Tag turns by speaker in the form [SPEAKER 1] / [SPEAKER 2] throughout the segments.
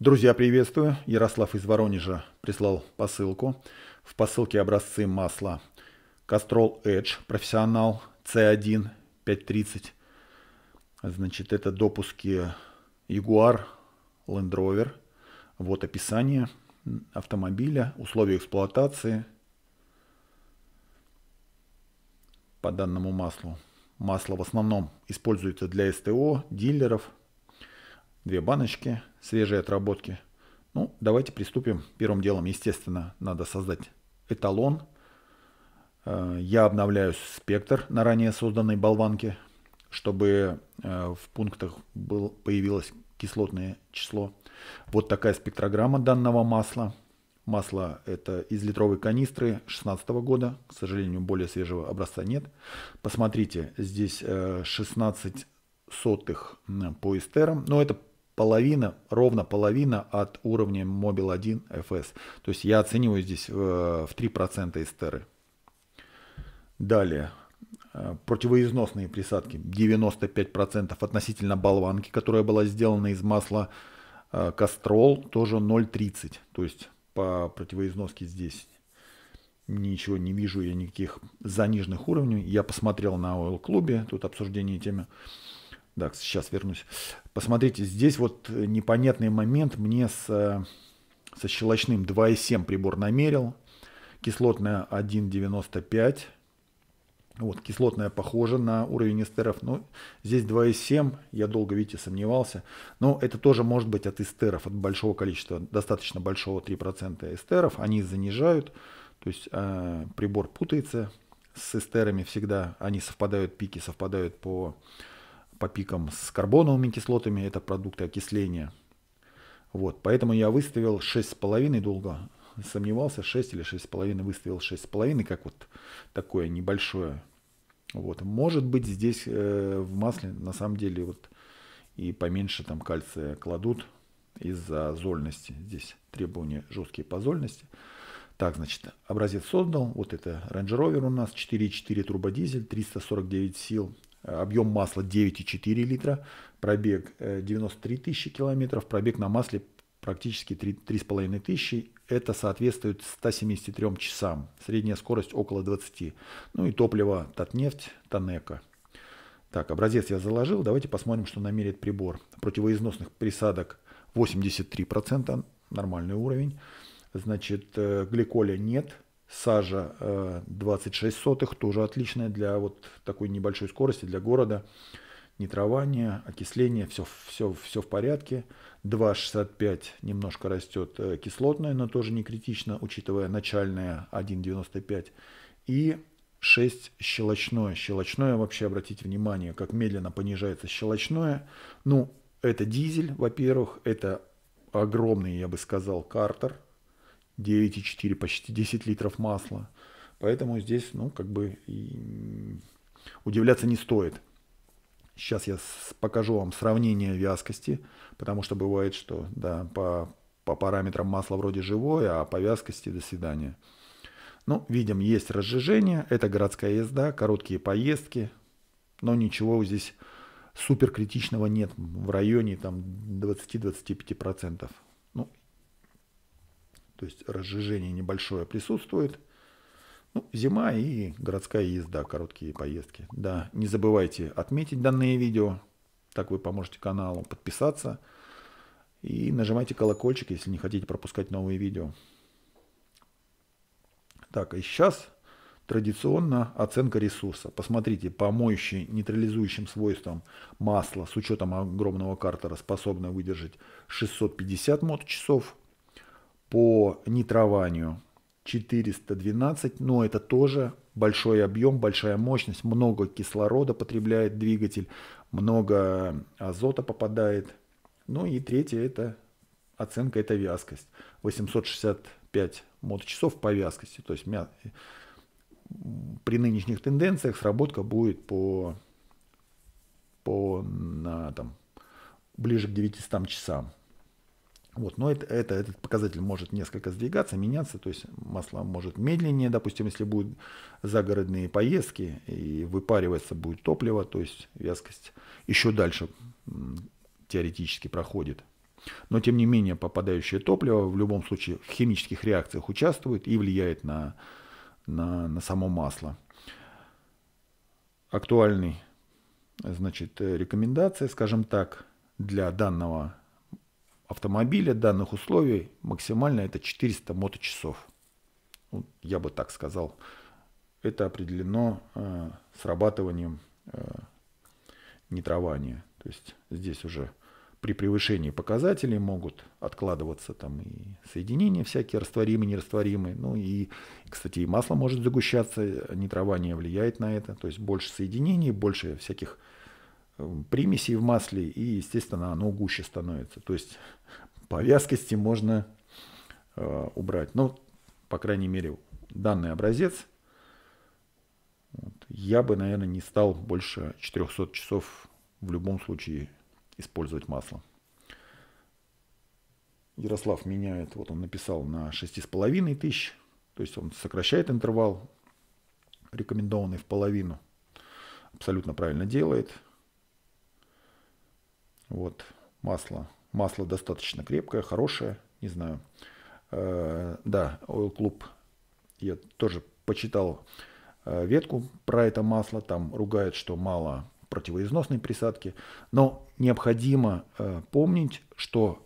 [SPEAKER 1] Друзья, приветствую. Ярослав из Воронежа прислал посылку. В посылке образцы масла Castrol Edge профессионал C1 530. Значит, это допуски Jaguar, Land Rover. Вот описание автомобиля, условия эксплуатации по данному маслу. Масло в основном используется для СТО, дилеров. Две баночки свежей отработки. Ну, давайте приступим. Первым делом, естественно, надо создать эталон. Э, я обновляю спектр на ранее созданной болванке, чтобы э, в пунктах был, появилось кислотное число. Вот такая спектрограмма данного масла. Масло это из литровой канистры 2016 года. К сожалению, более свежего образца нет. Посмотрите, здесь 16 э, сотых по эстерам. Но это половина, ровно половина от уровня Mobil 1 FS. То есть я оцениваю здесь э, в 3% эстеры. Далее. Э, противоизносные присадки 95% относительно болванки, которая была сделана из масла Кастрол, тоже 0,30. То есть по противоизноске здесь ничего не вижу я никаких заниженных уровней. Я посмотрел на Oil клубе, тут обсуждение темы. Так, сейчас вернусь. Посмотрите, здесь вот непонятный момент. Мне с, со щелочным 2,7 прибор намерил. Кислотная 1,95. Вот, кислотная похожа на уровень эстеров. Но здесь 2,7. Я долго, видите, сомневался. Но это тоже может быть от эстеров, от большого количества, достаточно большого 3% эстеров. Они занижают. То есть э, прибор путается с эстерами всегда. Они совпадают, пики совпадают по, по пикам с карбоновыми кислотами. Это продукты окисления. Вот, поэтому я выставил 6,5 долго сомневался, 6 или 6,5, выставил 6,5, как вот такое небольшое. Вот. Может быть, здесь э, в масле на самом деле вот и поменьше там кальция кладут из-за зольности. Здесь требования жесткие по зольности. Так, значит, образец создал. Вот это Range Rover у нас, 4.4 турбодизель, 349 сил, объем масла 9,4 литра, пробег 93 э, тысячи километров, пробег на масле практически 3,5 тысячи. Это соответствует 173 часам. Средняя скорость около 20. Ну и топливо Татнефть, Танека. Так, образец я заложил. Давайте посмотрим, что намерит прибор. Противоизносных присадок 83%, нормальный уровень. Значит, э, гликоля нет. Сажа 26 э, сотых, тоже отличная для вот такой небольшой скорости, для города нитрование, окисление, все, все, все в порядке. 2,65 немножко растет э, кислотное, но тоже не критично, учитывая начальное 1,95. И 6 щелочное. Щелочное вообще, обратите внимание, как медленно понижается щелочное. Ну, это дизель, во-первых, это огромный, я бы сказал, картер. 9,4, почти 10 литров масла. Поэтому здесь, ну, как бы удивляться не стоит. Сейчас я покажу вам сравнение вязкости, потому что бывает, что да, по, по параметрам масла вроде живое, а по вязкости до свидания. Ну, видим, есть разжижение, это городская езда, короткие поездки, но ничего здесь супер критичного нет, в районе там 20-25%. То есть разжижение небольшое присутствует. Ну, зима и городская езда, короткие поездки. Да, не забывайте отметить данное видео, так вы поможете каналу, подписаться и нажимайте колокольчик, если не хотите пропускать новые видео. Так, и сейчас традиционно оценка ресурса. Посмотрите, по моющей нейтрализующим свойствам масла с учетом огромного картера способно выдержать 650 мот-часов. По нитрованию 412, но это тоже большой объем, большая мощность, много кислорода потребляет двигатель, много азота попадает. Ну и третье это оценка, это вязкость. 865 моточасов по вязкости. То есть при нынешних тенденциях сработка будет по, по на, там, ближе к 900 часам. Вот, но это, это, этот показатель может несколько сдвигаться, меняться, то есть масло может медленнее, допустим, если будут загородные поездки и выпариваться будет топливо, то есть вязкость еще дальше теоретически проходит. Но тем не менее попадающее топливо в любом случае в химических реакциях участвует и влияет на, на, на само масло. Актуальный, значит, рекомендация, скажем так, для данного автомобиля, данных условий максимально это 400 моточасов. Я бы так сказал. Это определено э, срабатыванием э, нитрования. То есть здесь уже при превышении показателей могут откладываться там и соединения всякие растворимые, нерастворимые. Ну и, кстати, и масло может загущаться, нитрование влияет на это. То есть больше соединений, больше всяких э, примесей в масле, и, естественно, оно гуще становится. То есть по вязкости можно э, убрать. Ну, по крайней мере, данный образец я бы, наверное, не стал больше 400 часов в любом случае использовать масло. Ярослав меняет, вот он написал на 6,5 тысяч, то есть он сокращает интервал, рекомендованный в половину. Абсолютно правильно делает. Вот, масло. Масло достаточно крепкое, хорошее, не знаю. Э, да, Oil Club, я тоже почитал э, ветку про это масло, там ругают, что мало противоизносной присадки. Но необходимо э, помнить, что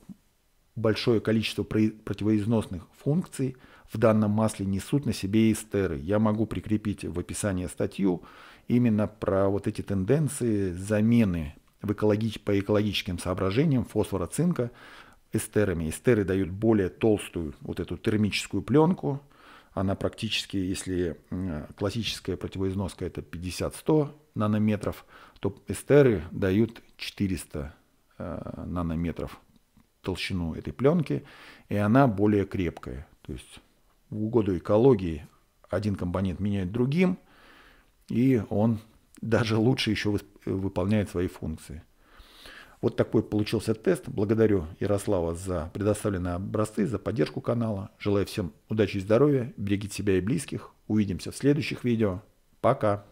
[SPEAKER 1] большое количество противоизносных функций в данном масле несут на себе эстеры. Я могу прикрепить в описании статью именно про вот эти тенденции замены в экологич... по экологическим соображениям фосфора, цинка эстерами. Эстеры дают более толстую вот эту термическую пленку, она практически, если классическая противоизноска это 50-100 нанометров, то эстеры дают 400 э, нанометров толщину этой пленки, и она более крепкая. То есть в угоду экологии один компонент меняет другим, и он даже лучше еще выполняет свои функции. Вот такой получился тест. Благодарю Ярослава за предоставленные образцы, за поддержку канала. Желаю всем удачи и здоровья. Берегите себя и близких. Увидимся в следующих видео. Пока.